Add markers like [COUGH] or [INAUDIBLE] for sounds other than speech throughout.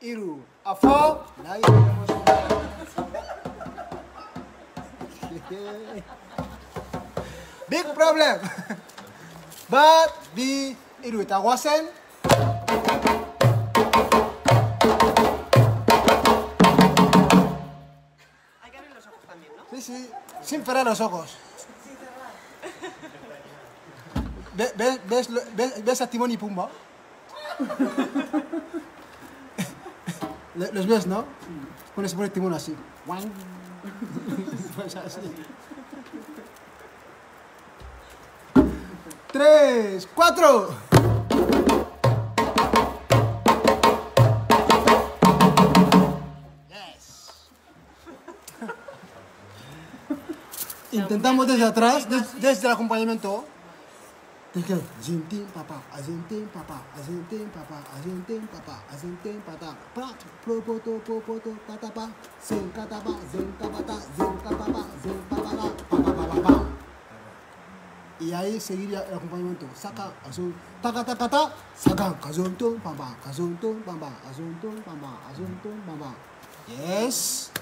Iru. Afo. Lai. [LAUGHS] Big problem. [LAUGHS] But di Iru Tawasen. Hay que abrir los ojos también, ¿no? Sí, sí. Sin cerrar los ojos. Ve- ¿Ves, ves, ves, ves a Timón y Pumba? [LAUGHS] Los ves, ¿no? Pone, se pone Timón así. [LAUGHS] Pues así. Tres, cuatro. Intentamos desde atrás, des- desde el acompañamiento. El asentín, papá, asentín, papá, asentín, papá, asentín, papá, asentín, papá, pra, pro, poto, po, poto, patapa, zen, catapa, zen, capata, zen, capapa, zen, papapa, pa, pa, pa, pa, pa. Y ahí seguiría el acompañamiento. Saca, azul, taca, taca, ta, saca, cazontón, pamba, cazontón, pamba, azontón, pamba, azontón, pamba. Yes.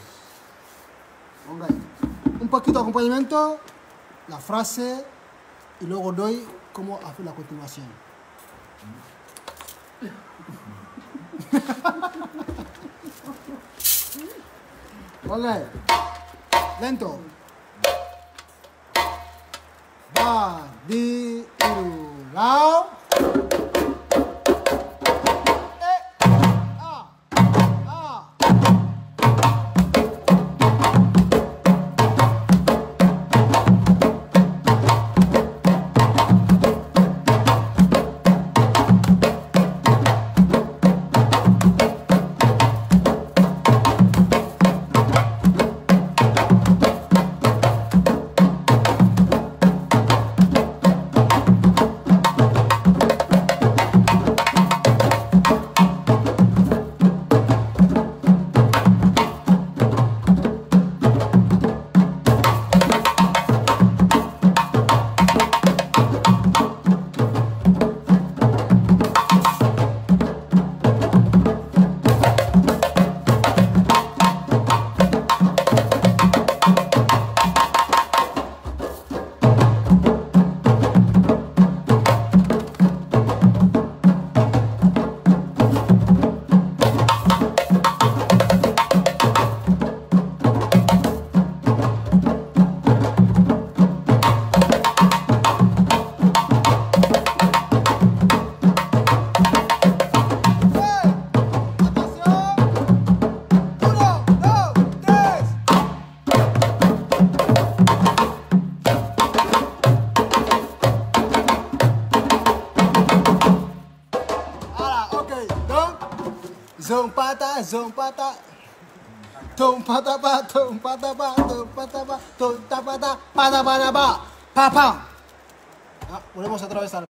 Ponga ahí. Un poquito de acompañamiento, la frase, y luego doy comment a fait la continuation? Olha, lento. Zon pata, zon pata. Tom pata pa, tom pata pa, tom pata pa, tom ta pata, pata pa, pa pa. Ah, volvemos a atravesar.